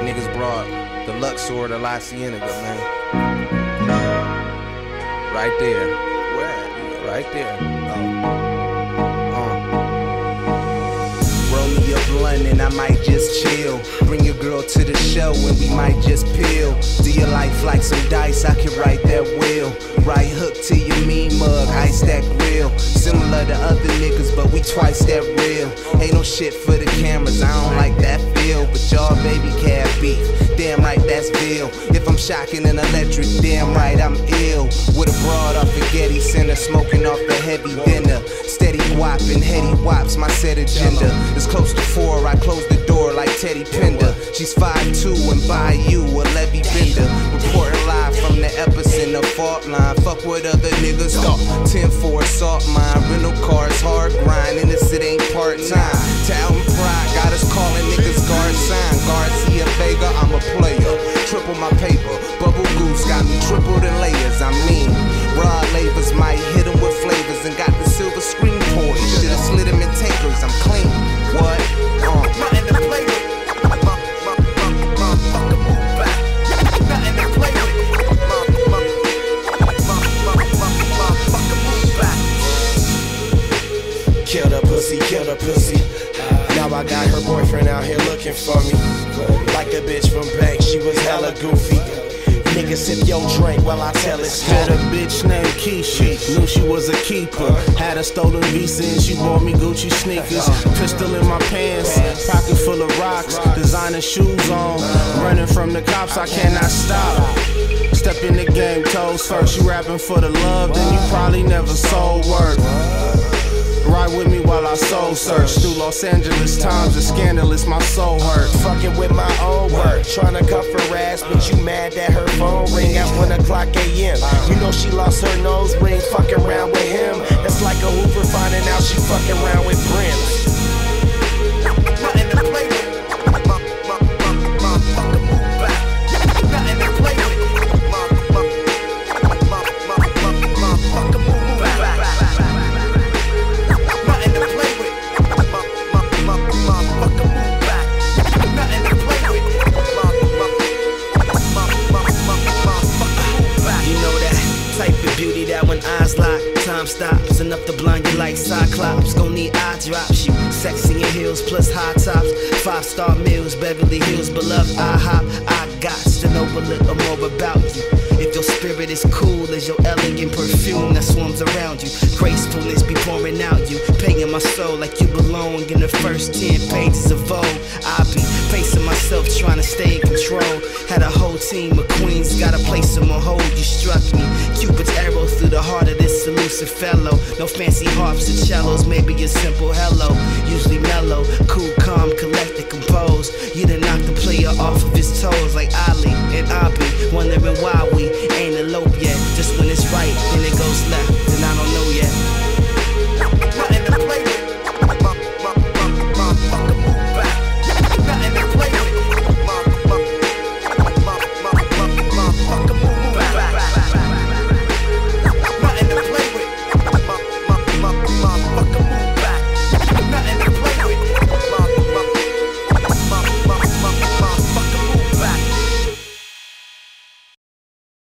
niggas brought the Luxor to La Cienega, man. Right there. Where? Right there. Oh. Uh. Roll me a blunt and I might just chill. Bring your girl to the show and we might just peel. Do your life like some dice, I can write that wheel. Right hook to your mean mug, ice that grill. Similar to other niggas, but we twice that real. Ain't no shit for the cameras, I don't like that feel. But y'all baby cat beef, damn right that's Bill. If I'm shocking and electric, damn right I'm ill. With a broad off the Getty Center, smoking off the heavy dinner. Steady whopping, heady wops, my set agenda. It's close to four, I close the door like Teddy Pender. She's 5'2 and by you, a levy bender. Reporting live from the epicenter fault line. Fuck what other niggas thought. 10 for assault mine. Pussy, kill the pussy. Uh, now I got her boyfriend out here looking for me. Like the bitch from Bank, she was hella goofy. Nigga, sip your drink while I tell it Had a bitch named Keisha, knew she was a keeper. Had a stolen visa and she bought me Gucci sneakers. Pistol in my pants, pocket full of rocks, designer shoes on. Running from the cops, I cannot stop. Step in the game, toes first. You rapping for the love, then you probably never sold work. Soul search through Los Angeles times. It's scandalous, my soul hurt. Fucking with my own work. Tryna cuff her ass, but you mad that her phone ring at 1 o'clock a.m. You know she lost her nose ring, fucking around with him. It's like a Hoover finding out she fucking around with Brim. Beauty that when eyes lock, time stops. Enough to blind you like Cyclops. Gon' need eye drops. You sexy in heels plus high tops. Five star meals, Beverly Hills, beloved IHOP. I got to know a little more about you. If your spirit is cool as your elegant perfume that swarms around you, gracefulness be pouring out you, paying my soul like you belong in the first 10 pages of Vogue. I be facing myself trying to stay in control. Had a whole team of queens, got a place in my hold. You struck me, fellow. No fancy harps or cellos, maybe a simple hello. Usually mellow, cool, calm, collected, composed. You done knock the player off of his toes like Ali and I be wondering why we ain't elope yet. Just when it's right, then